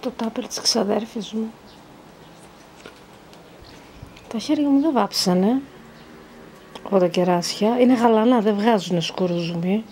το τάπερ της ξαδέρφης μου. Τα χέρια μου δεν βάψανε από τα κεράσια. Είναι γαλανά, δεν βγάζουν σκουρούζουμι.